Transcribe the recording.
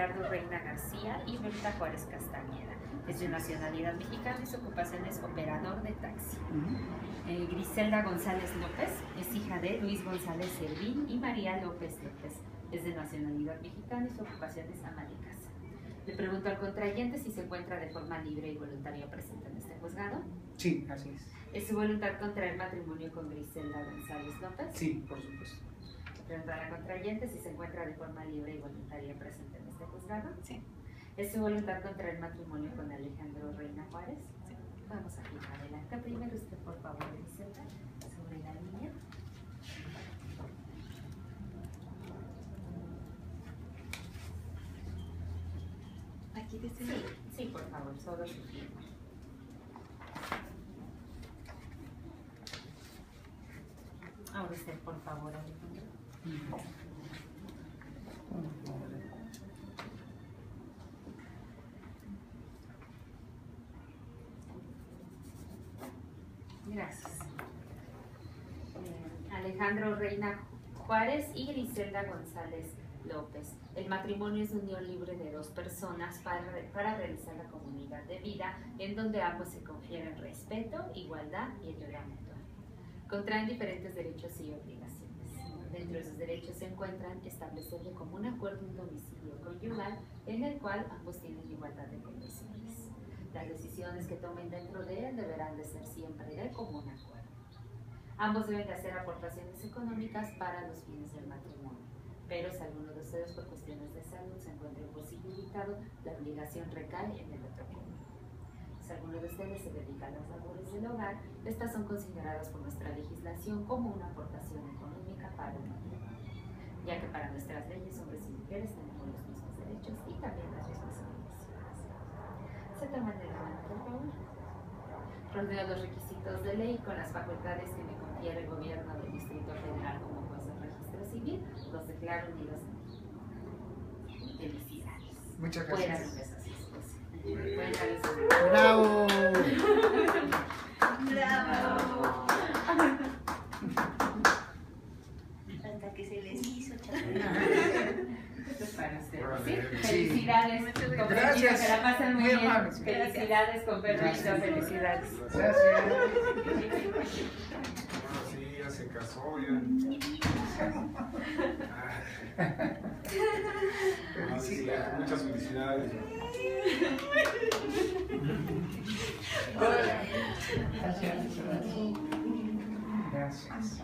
Gerardo Reina García y Berta Juárez Castañeda. Es de nacionalidad mexicana y su ocupación es operador de taxi. Eh, Griselda González López es hija de Luis González Servín y María López López. Es de nacionalidad mexicana y su ocupación es ama de casa. Le pregunto al contrayente si se encuentra de forma libre y voluntaria presente en este juzgado. Sí, así es. ¿Es su voluntad contraer matrimonio con Griselda González López? Sí, por supuesto. Le pregunto a la contrayente si se encuentra de forma libre y voluntaria presente en este juzgado. Sí. ¿Es su voluntad contraer matrimonio con Alejandro Reina Juárez? Sí. Vamos aquí adelante. Primero usted, por favor, Griselda, sobre la línea. Aquí este Sí, sí, por favor, solo su firma. Ahora usted, por favor, Alejandro. Gracias. Eh, Alejandro Reina Juárez y Griselda González López. El matrimonio es unión libre de dos personas para, para realizar la comunidad de vida en donde ambos se confieren respeto, igualdad y ayuda mutua. Contraen diferentes derechos y obligaciones. Dentro de sus derechos se encuentran establecer de común acuerdo un domicilio conyugal en el cual ambos tienen igualdad de condiciones. Las decisiones que tomen dentro de él deberán de ser siempre de común acuerdo. Ambos deben de hacer aportaciones económicas para los fines del matrimonio, pero si alguno de ustedes por cuestiones de salud se encuentra imposibilitado, la obligación recae en el otro cónyuge. Si alguno de ustedes se dedica a las labores del hogar, estas son consideradas por nuestra legislación como una aportación económica para el matrimonio, ya que para nuestras leyes hombres y mujeres tenemos los mismos derechos y también las mismas obligaciones. Se toman de la mano, por favor. Rodeo los requisitos de ley con las facultades que me confiere el gobierno del Distrito Federal como juez de registro civil, los declaro unidos. Felicidades. Muchas Buenas gracias. Buenas noches. ¡Bravo! ¡Bravo! Hasta que se les hizo, chaval. Esto es para ustedes. Órale. ¿sí? Sí. Felicidades. Gracias. permiso, que la pasen muy Muy bien. amables. Felicidades, con permiso. Felicidades. Gracias. Sí, ya se casó, ya. Muchas felicidades. Gracias. Gracias.